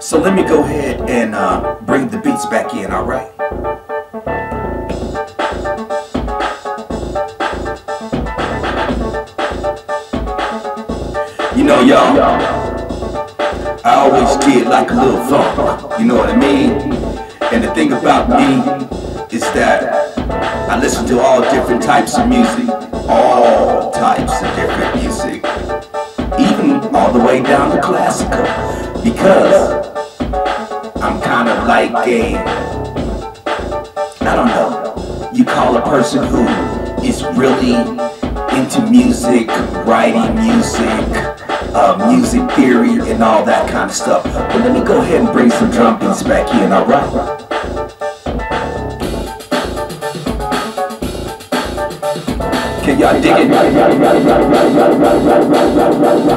So let me go ahead and uh, bring the beats back in, alright? You know, y'all, I always did like a little funk, you know what I mean? And the thing about me is that I listen to all different types of music, all types of different music, all the way down to classical, because I'm kind of like a, I don't know, you call a person who is really into music, writing music, uh, music theory, and all that kind of stuff. But let me go ahead and bring some drum beats back in, alright? Can y'all dig it?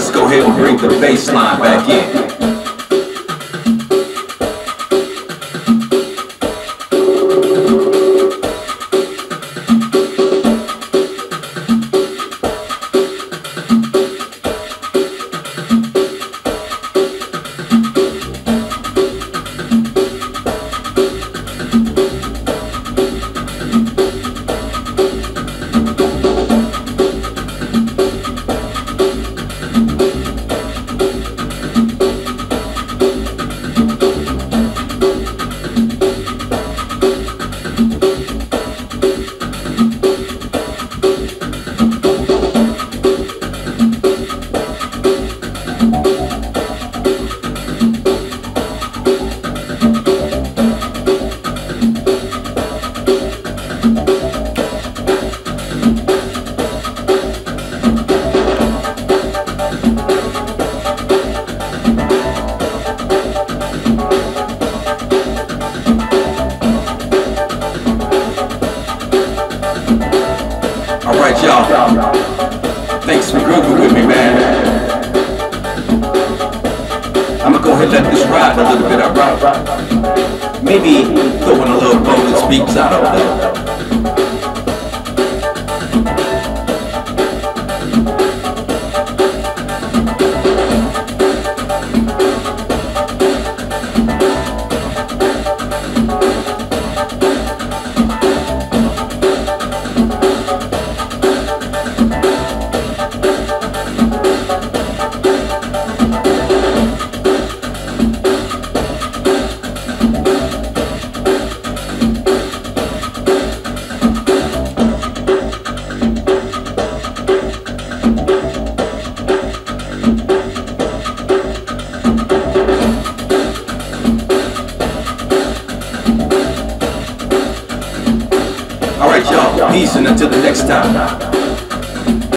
Let's go ahead and bring the bassline back in. Ahead let this ride a little bit, alright? Maybe throw in a little bonus beats out of there. Alright, y'all. Peace